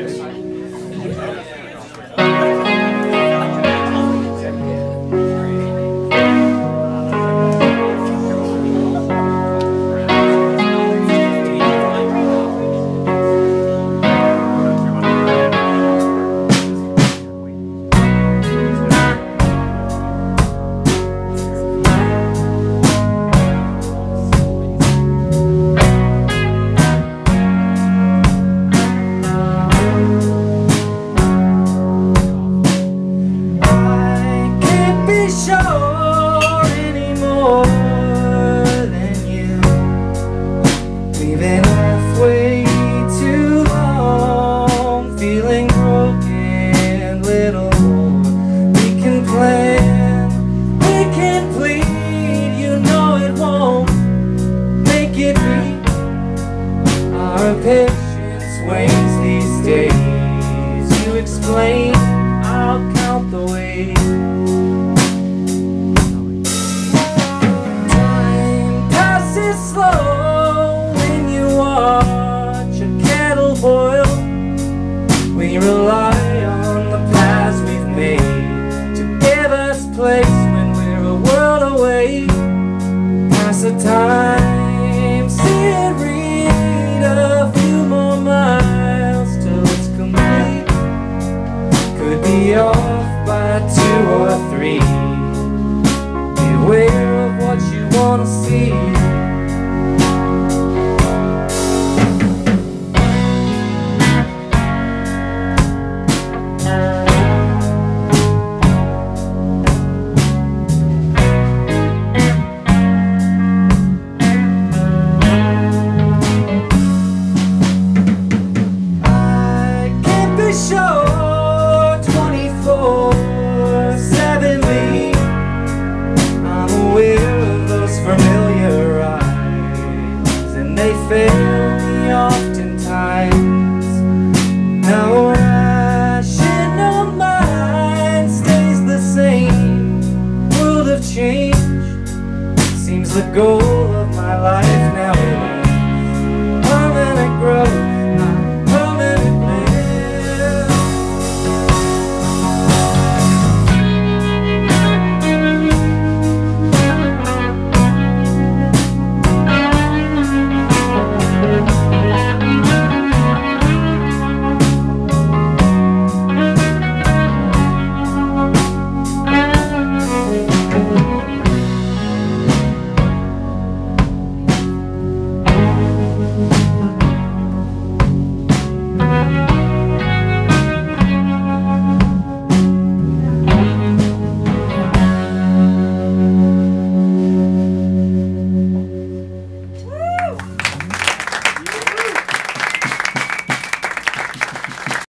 Yes. Halfway too long, feeling broken. Little we can plan, we can plead. You know it won't make it beat. Our patience place when we're a world away. Pass the time, see and read a few more miles till it's complete. Could be off by two or three. Beware of what you wanna see. fail me oftentimes. No rational mind stays the same. World of change seems the goal of my life now.